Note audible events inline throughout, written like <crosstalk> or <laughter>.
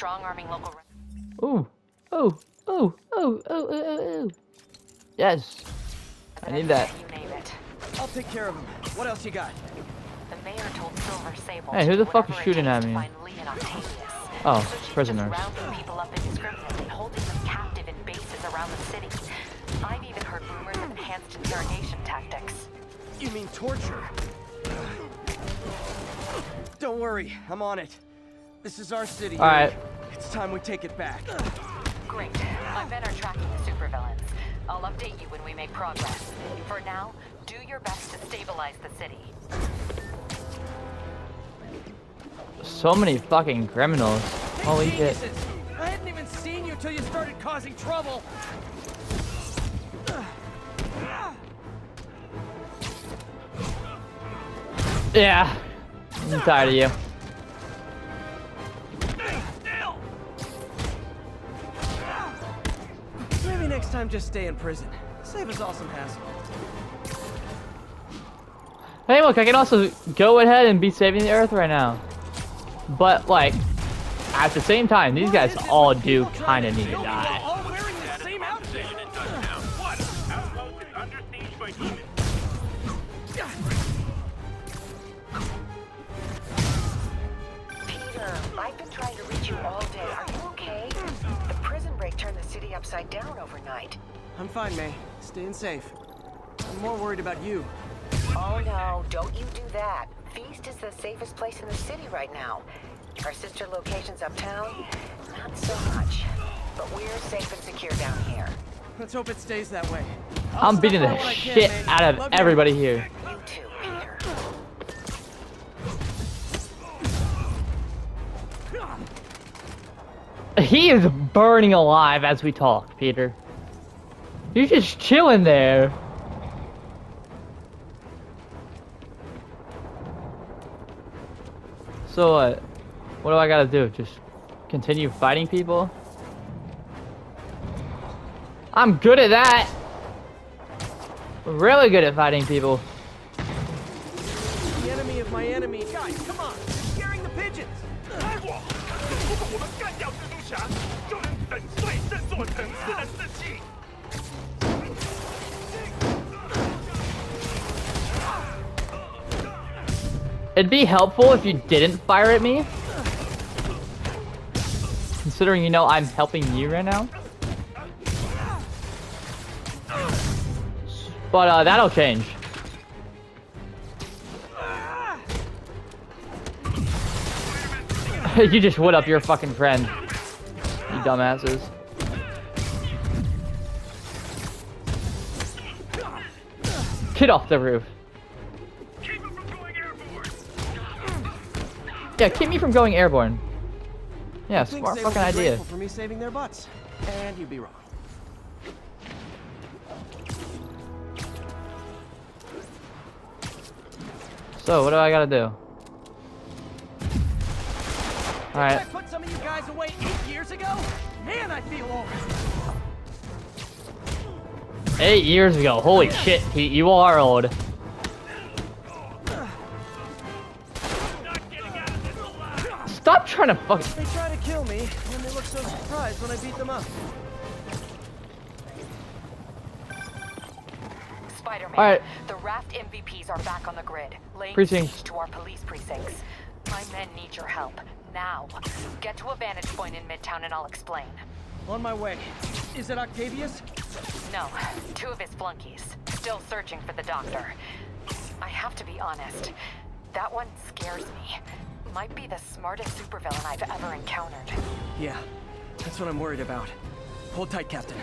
strong arming local. Ooh, ooh, ooh, ooh, ooh, ooh, ooh, ooh. Yes, I need that. You name it. I'll take care of him. What else you got? The mayor told Silver Sable. Hey, who the fuck is shooting at me? find Li and Octavius. Oh, so prisoners. Just rounding people up indiscriminately, holding them captive in bases around the city. I've even heard rumors of enhanced interrogation tactics. You mean torture? Don't worry, I'm on it. This is our city. All right. It's time we take it back. Great. I'm better tracking the supervillains. I'll update you when we make progress. For now, do your best to stabilize the city. So many fucking criminals. Holy shit. I hadn't even seen you till you started causing trouble. Yeah, I'm tired of you. Time just stay in prison. Save us all some hassle. Hey, look, I can also go ahead and be saving the Earth right now. But like, at the same time, these guys all do kind of need to die. All wearing the same outfit. What? Outpost is under siege by demons. Peter, I've been trying to reach you all day. Are you okay? The prison break turned upside down overnight. I'm fine, May. Staying safe. I'm more worried about you. Oh no, don't you do that. Feast is the safest place in the city right now. Our sister locations uptown, not so much. But we're safe and secure down here. Let's hope it stays that way. I'll I'm beating the can, shit May. out of Love you. everybody here. You too, He is burning alive as we talk, Peter. You're just chilling there. So what? What do I gotta do? Just continue fighting people? I'm good at that. Really good at fighting people. It'd be helpful if you didn't fire at me. Considering you know I'm helping you right now. But uh, that'll change. <laughs> you just would up your fucking friend. You dumbasses. Get off the roof. Yeah, keep me from going airborne. Yeah, smart fucking idea. for me saving their butts. And you'd be wrong. So, what do I gotta do? I Alright, put some of you guys away eight years ago. Man, I feel old. eight years ago. Holy shit, Pete, you are old. Trying to fuck. They try to kill me, and they look so surprised when I beat them up. Spider-Man, All right. the Raft MVPs are back on the grid, laying Precincts. siege to our police precincts. My men need your help, now. Get to a vantage point in Midtown and I'll explain. On my way. Is it Octavius? No, two of his flunkies, still searching for the doctor. I have to be honest, that one scares me. Might be the smartest supervillain I've ever encountered. Yeah, that's what I'm worried about. Hold tight, Captain.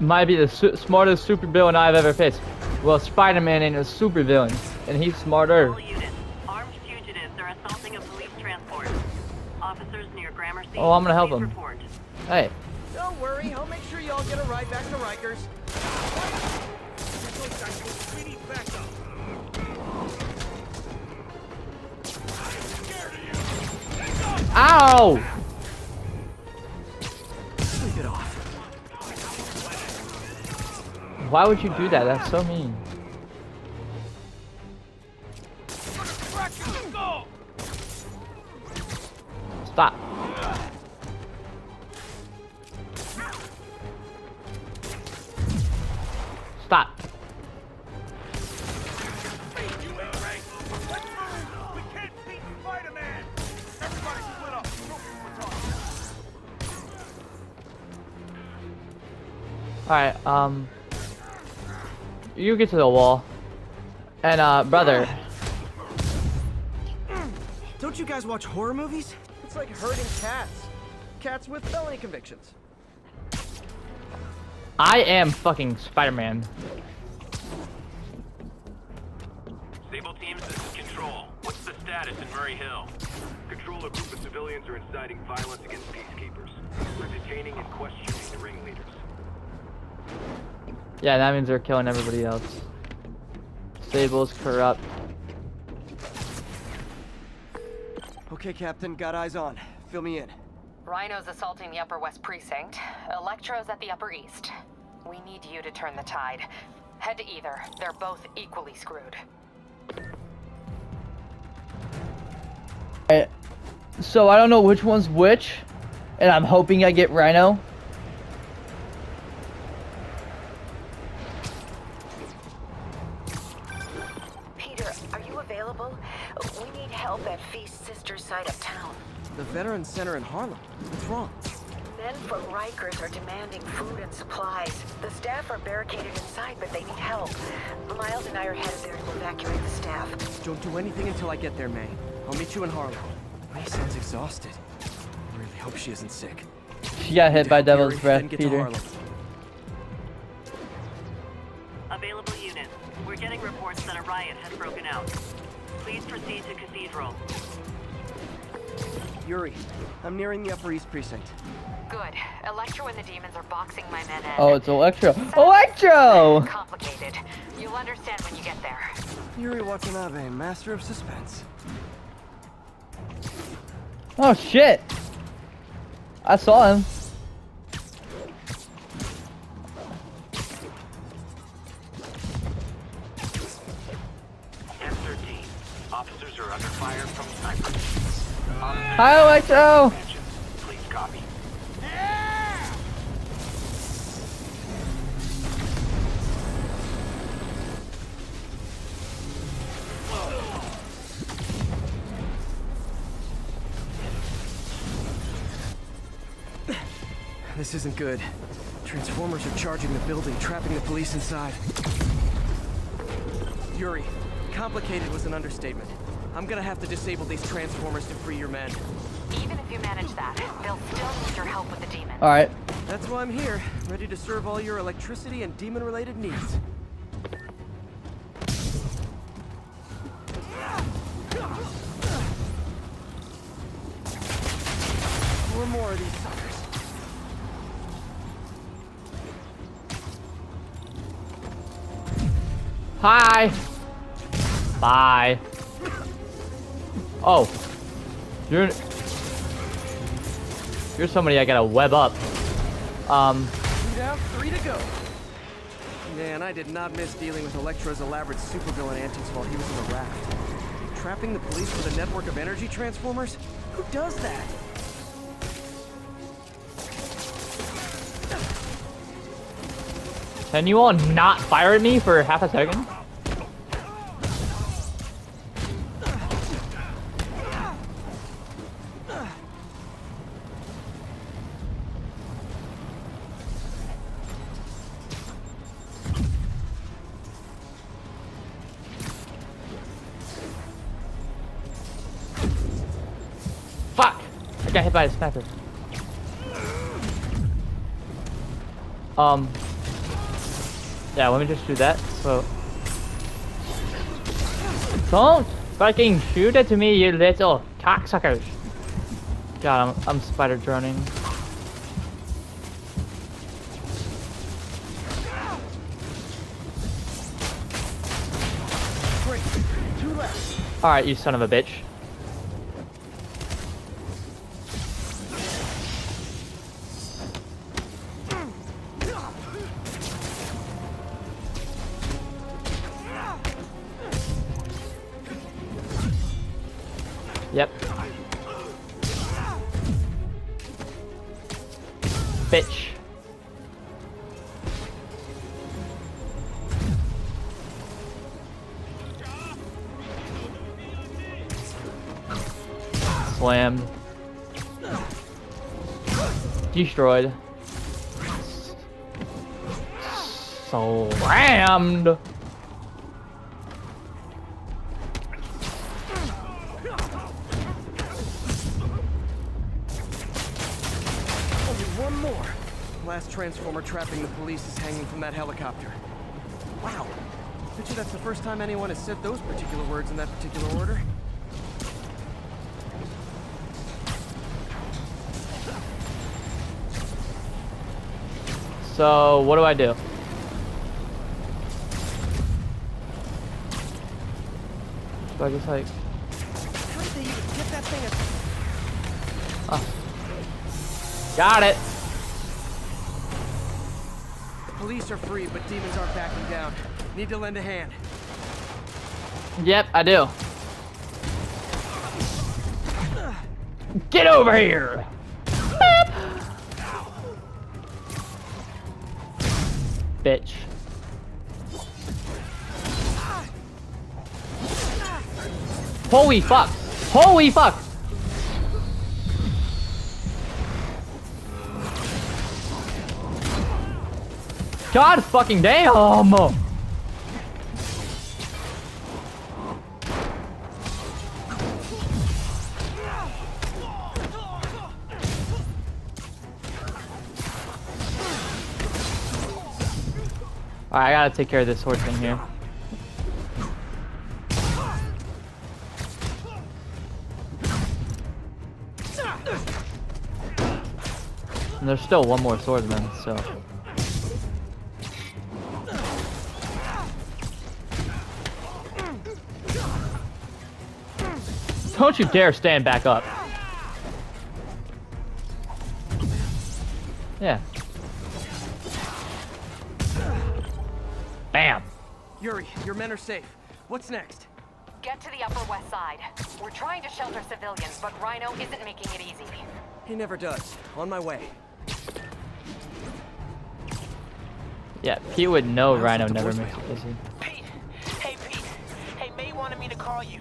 Might be the su smartest supervillain I've ever faced. Well, Spider-Man ain't a supervillain, and he's smarter. All units. Armed fugitives are assaulting a police transport. Officers near Gramercy. Oh, I'm gonna help please them. Report. Hey, Don't worry, I'll make sure y'all get a ride back to Rikers. Ow! Why would you do that? That's so mean. Alright, um... You get to the wall. And, uh, brother... Don't you guys watch horror movies? It's like herding cats. Cats with felony convictions. I am fucking Spider-Man. Sable teams, this is Control. What's the status in Murray Hill? Control, a group of civilians are inciting violence against peacekeepers. We're detaining and questioning the ringleaders. Yeah, that means they're killing everybody else. Sable's corrupt. Okay, Captain, got eyes on. Fill me in. Rhino's assaulting the Upper West Precinct. Electro's at the Upper East. We need you to turn the tide. Head to either. They're both equally screwed. So I don't know which one's which, and I'm hoping I get Rhino. Veterans Center in Harlem. What's wrong? Men from Rikers are demanding food and supplies. The staff are barricaded inside, but they need help. Miles and I are headed there to evacuate the staff. Don't do anything until I get there, May. I'll meet you in Harlem. May sounds exhausted. I really hope she isn't sick. She got hit by Devil's Yuri, Breath, then get to Peter. Available units. We're getting reports that a riot has broken out. Please proceed to Cathedral. Yuri, I'm nearing the Upper East Precinct. Good. Electro and the demons are boxing my men in. Oh, it's Electro. Electro! Complicated. You'll understand when you get there. Yuri Watanabe, master of suspense. Oh shit! I saw him. M13. Officers are under fire from snipers. Attention. This isn't good. Transformers are charging the building, trapping the police inside. Yuri, complicated was an understatement. I'm gonna have to disable these transformers to free your men. Even if you manage that, they'll still need your help with the demon. Alright. That's why I'm here, ready to serve all your electricity and demon-related needs. Four more of these suckers. Hi! Bye. Oh. You're... You're somebody I gotta web up. Um, down, three to go. Man, I did not miss dealing with Electro's elaborate supervillain antics while he was in the raft. Trapping the police with a network of energy transformers? Who does that? can you all not fire at me for half a second? I got hit by a sniper. Um. Yeah, let me just do that. So. Don't fucking shoot it to me, you little cocksuckers. God, I'm, I'm spider droning. Alright, you son of a bitch. Yep. Bitch. Slammed. Destroyed. Slammed. Trapping the police is hanging from that helicopter. Wow. Bet you that's the first time anyone has said those particular words in that particular order. So, what do I do? So I just like, How did they even get that thing? Ah. got it. Police are free, but demons aren't backing down. Need to lend a hand. Yep, I do. Get over here. Bitch. Holy fuck! Holy fuck! God fucking damn! I gotta take care of this sword thing here. And there's still one more swordsman, so. Don't you dare stand back up. Yeah. Bam. Yuri, your men are safe. What's next? Get to the Upper West Side. We're trying to shelter civilians, but Rhino isn't making it easy. He never does. On my way. Yeah, Pete would know Rhino never voicemail? makes it. Easy. Pete! Hey, Pete! Hey, May wanted me to call you.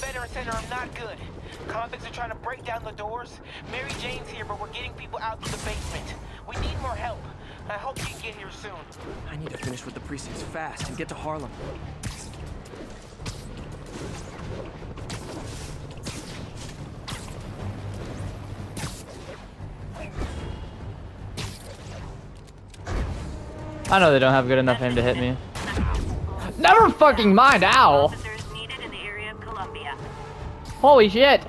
Things in Veteran Center are not good. Convicts are trying to break down the doors. Mary Jane's here, but we're getting people out to the basement. We need more help. I hope you can get here soon. I need to finish with the precincts fast and get to Harlem. I know they don't have good enough aim to hit me. Never fucking mind, ow! Holy shit!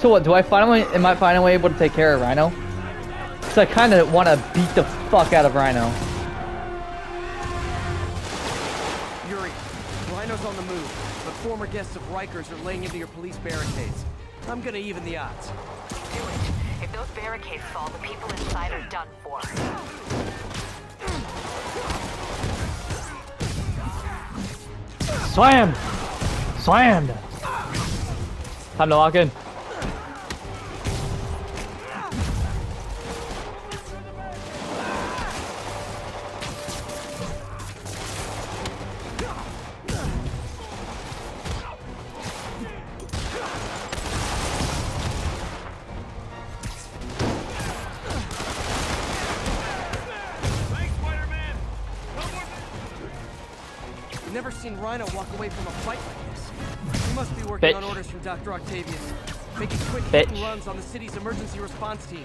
So what, do I finally, am I finally able to take care of Rhino? Cause I kinda wanna beat the fuck out of Rhino. Former guests of Rikers are laying into your police barricades. I'm gonna even the odds. Do it. If those barricades fall, the people inside are done for. Slammed! Slammed! Time to lock in. Dr. Octavius. Making quick hit and runs on the city's emergency response team.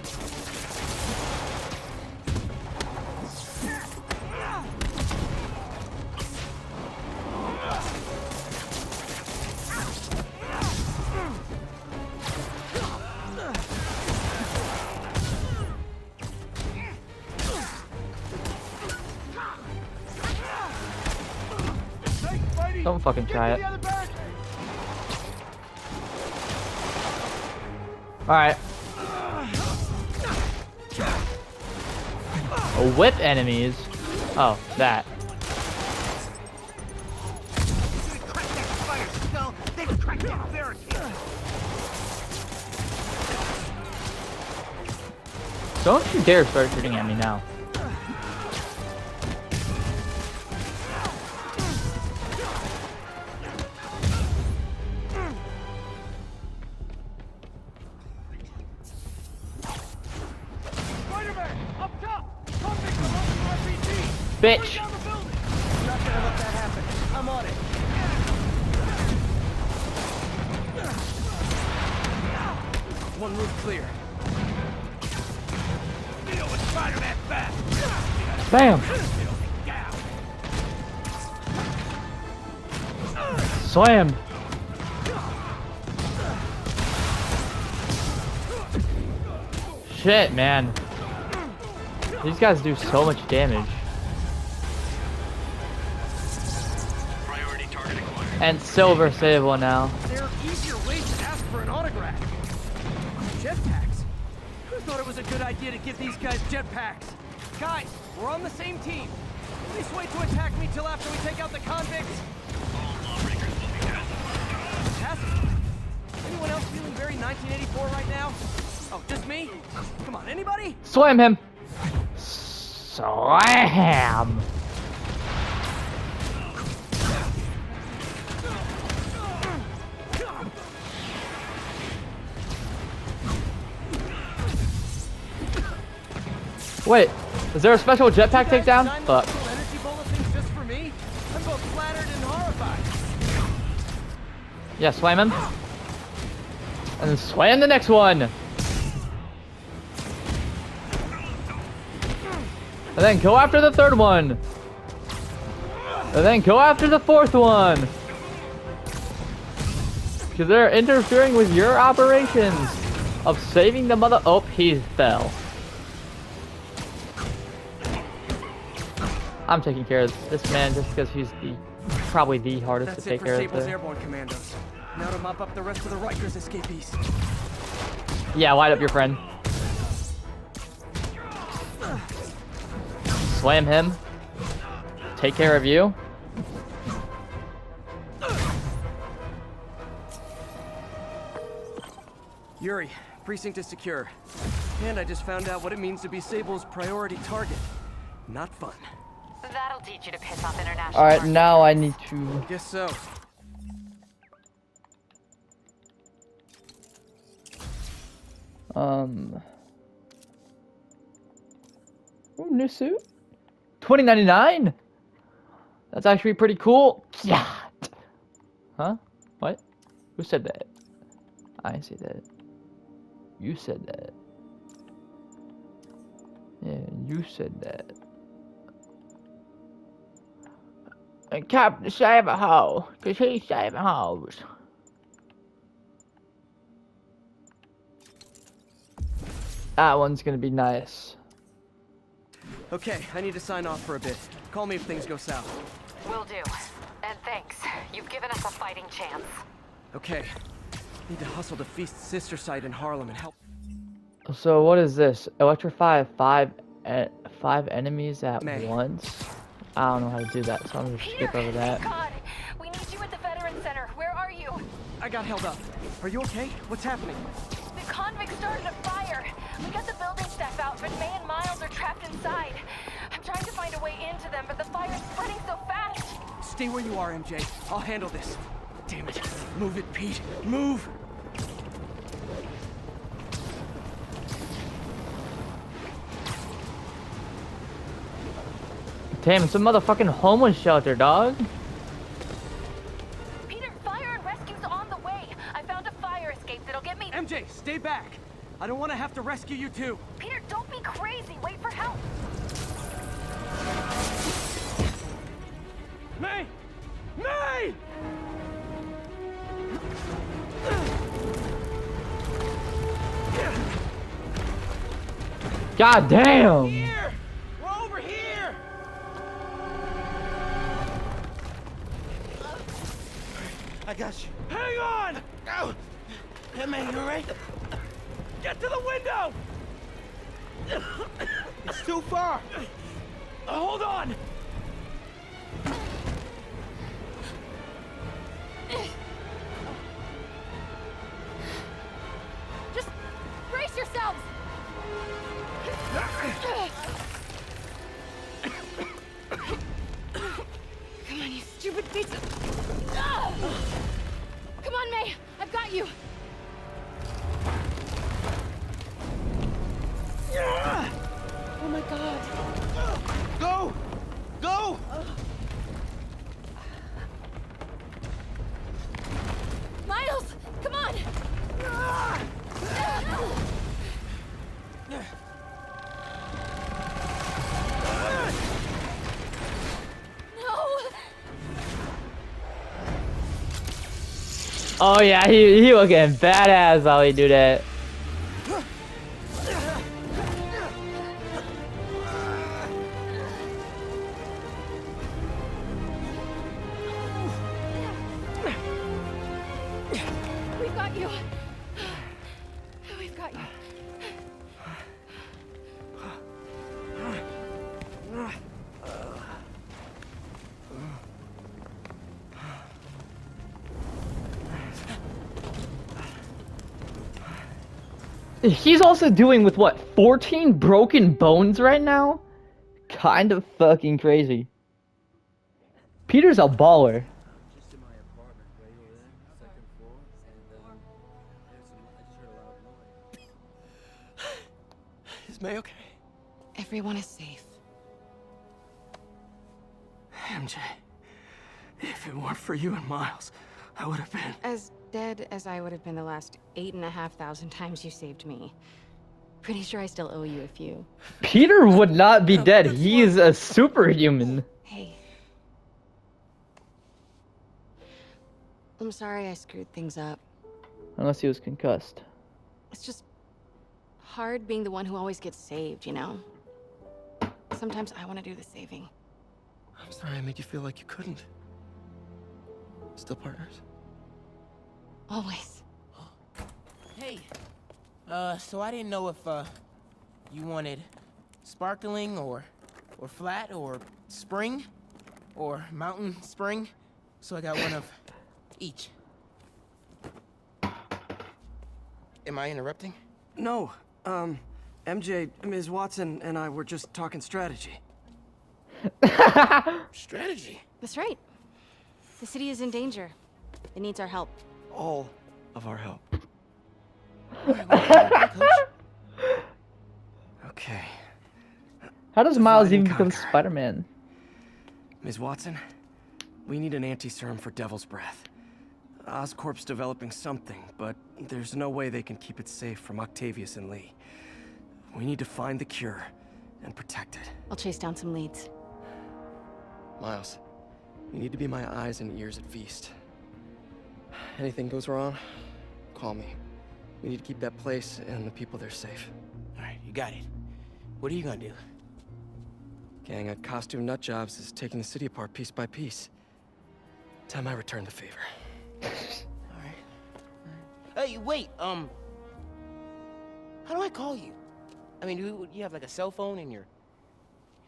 Don't fucking try it. Alright. Whip enemies? Oh, that. Don't you dare start shooting at me now. It. One roof clear. Deal with Spider-Man fast. Bam! Slam! Shit, man. These guys do so much damage. And Silver save one now. There are easier ways to ask for an autograph. Jetpacks? Who thought it was a good idea to give these guys jetpacks? Guys, we're on the same team. Please wait to attack me till after we take out the convicts. Anyone else feeling very 1984 right now? Oh, just me? Come on, anybody? Slam him! Slam! Wait, is there a special jetpack takedown? Fuck. those little energy bullet things just for me? I'm both flattered and horrified. Yeah, slam him. And then slam the next one. And then go after the third one. And then go after the fourth one. Because they're interfering with your operations of saving the mother. Oh, he fell. I'm taking care of this man just because he's the probably the hardest That's to take care of. Sable's there. airborne commandos. Now to mop up the rest of the Rikers escapees. Yeah, light up your friend. Slam him. Take care of you. Yuri, precinct is secure. And I just found out what it means to be Sable's priority target. Not fun. That'll teach you to piss off international. All right, now I need to. Guess so. Um. Ooh, new suit. Twenty ninety nine. That's actually pretty cool. Yeah. Huh? What? Who said that? I say that. You said that. Yeah, you said that. And Captain Save a Hole, cause he's saving hoes. That one's gonna be nice. Okay, I need to sign off for a bit. Call me if things go south. Will do. And thanks. You've given us a fighting chance. Okay. Need to hustle to Feast's sister site in Harlem and help. So what is this? Electrify five five enemies at May. once? I don't know how to do that, so I'm gonna skip over that. God, we need you at the Veteran Center. Where are you? I got held up. Are you okay? What's happening? The convicts started a fire. We got the building staff out, but May and Miles are trapped inside. I'm trying to find a way into them, but the fire's spreading so fast. Stay where you are, MJ. I'll handle this. Damn it. Move it, Pete. Move! Damn, it's a motherfucking homeless shelter, dog. Peter, fire and rescue's on the way. I found a fire escape that'll get me. MJ, stay back. I don't want to have to rescue you too. Peter, don't be crazy. Wait for help. May! May! God damn! Hang on! Ow! Hey, man, you alright? Get to the window! It's too far. Hold on! Oh yeah, he he getting badass while he do that. He's also doing with what 14 broken bones right now? Kind of fucking crazy. Peter's a baller. Is May okay? Everyone is safe. MJ, if it weren't for you and Miles, I would have been. As dead as I would have been the last eight and a half thousand times you saved me. Pretty sure I still owe you a few. Peter would not be dead. He is a superhuman. Hey. I'm sorry I screwed things up. Unless he was concussed. It's just hard being the one who always gets saved, you know? Sometimes I want to do the saving. I'm sorry I made you feel like you couldn't. Still partners? Always. Hey. Uh, so I didn't know if, uh, you wanted sparkling or, or flat or spring or mountain spring. So I got one of each. Am I interrupting? No. Um, MJ, Ms. Watson, and I were just talking strategy. Strategy. That's right. The city is in danger. It needs our help. All of our help. <laughs> Okay. How does Miles Divide even become. Spider-Man? Ms. Watson, we need an anti-serum for Devil's Breath. Oscorp's developing something, but there's no way they can keep it safe from Octavius and Li. We need to find the cure and protect it. I'll chase down some leads. Miles, you need to be my eyes and ears at Feast. Anything goes wrong, call me. We need to keep that place and the people there safe. All right, you got it. What are you gonna do? Gang of costume nutjobs is taking the city apart piece by piece. Time I return the favor. All right. Hey, wait. Um, how do I call you? I mean, do you have like a cell phone in your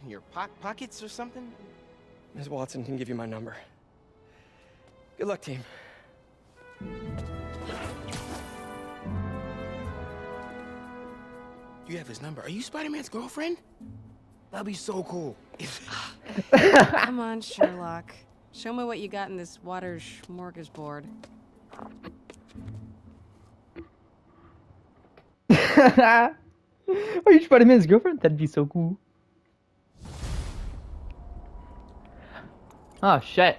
in your po pockets or something? Ms. Watson can give you my number. Good luck, team. You have his number. Are you Spider-Man's girlfriend? That'd be so cool. <laughs> Come on, Sherlock. Show me what you got in this water smorgasbord. <laughs> Are you Spider-Man's girlfriend? That'd be so cool. Oh shit.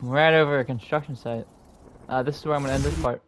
We're right over a construction site. Uh, this is where I'm gonna end this part.